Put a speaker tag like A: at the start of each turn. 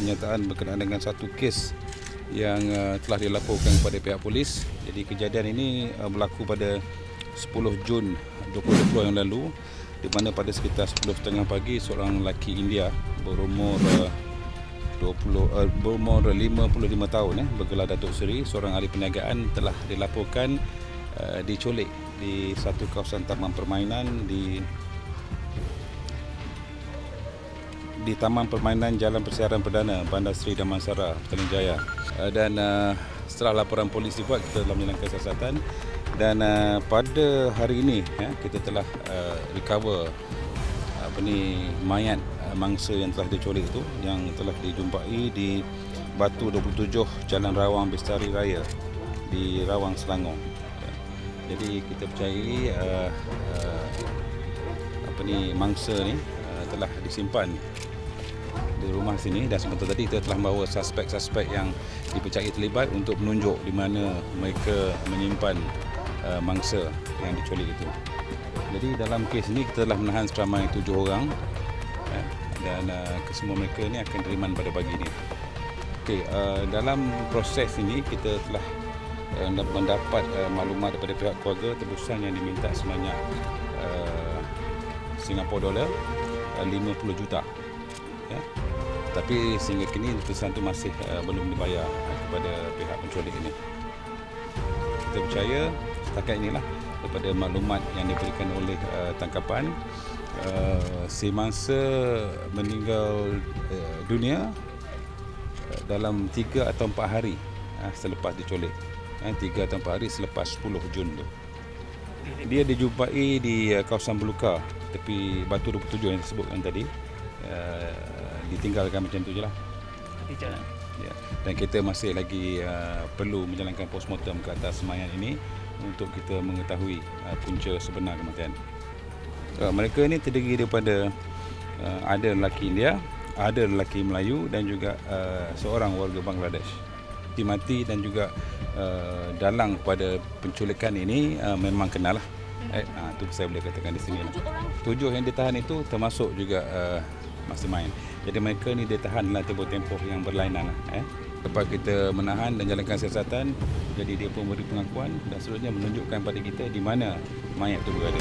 A: kenyataan berkenaan dengan satu kes yang uh, telah dilaporkan kepada pihak polis. Jadi kejadian ini uh, berlaku pada 10 Jun 2020 yang lalu di mana pada sekitar 10.30 pagi seorang lelaki India berumur uh, 20 uh, berumur 55 tahun eh bergelar Datuk Seri seorang ahli perniagaan telah dilaporkan uh, diculik di satu kawasan taman permainan di di Taman Permainan Jalan Persiaran Perdana Bandar Seri Damansara Petaling Jaya uh, dan uh, setelah laporan polis dibuat kita telah menjalankan siasatan dan uh, pada hari ini ya, kita telah recover apa ni mayat mangsa yang telah diculik itu yang telah dijumpai di Batu 27 Jalan Rawang Bestari Raya di Rawang Selangor. Ya. Jadi kita percayai uh, uh, apa ni mangsa ni uh, telah disimpan di rumah sini dan sebentar tadi kita telah membawa suspek-suspek yang dipercayai terlibat untuk menunjuk di mana mereka menyimpan uh, mangsa yang diculik itu. Jadi dalam kes ini kita telah menahan seramai tujuh orang uh, dan uh, kesemua mereka ini akan diriman pada pagi ini. Okay, uh, dalam proses ini kita telah uh, mendapat uh, maklumat daripada pihak keluarga tebusan yang diminta sebanyak uh, Singapura dolar uh, 50 juta. Ya tapi sehingga kini letusan itu masih uh, belum dibayar kepada pihak penculik ini. Kita percaya setakat inilah daripada maklumat yang diberikan oleh uh, tangkapan uh, si mangsa meninggal uh, dunia dalam 3 atau 4 hari uh, selepas diculik. Uh, 3 atau 4 hari selepas 10 Jun tu. Dia dijumpai di uh, kawasan Beluka tepi Batu 27 yang disebutkan tadi. Uh, ditinggalkan macam tu je lah. Ya. Dan kita masih lagi uh, perlu menjalankan postmortem ke atas mayat ini untuk kita mengetahui uh, punca sebenar kematian. Uh, mereka ini terdiri daripada uh, ada lelaki India, ada lelaki Melayu dan juga uh, seorang warga Bangladesh. Mati dan juga uh, dalang kepada penculikan ini uh, memang kenal lah. Eh, uh, itu saya boleh katakan di sini. Lah. Tujuh yang ditahan itu termasuk juga uh, mastermind. Jadi mereka ni dia tahan dalam tempoh-tempoh yang berlainan. Eh. Lepas kita menahan dan jalankan siasatan, jadi dia pun beri pengakuan dan seterusnya menunjukkan pada kita di mana mayat itu berada.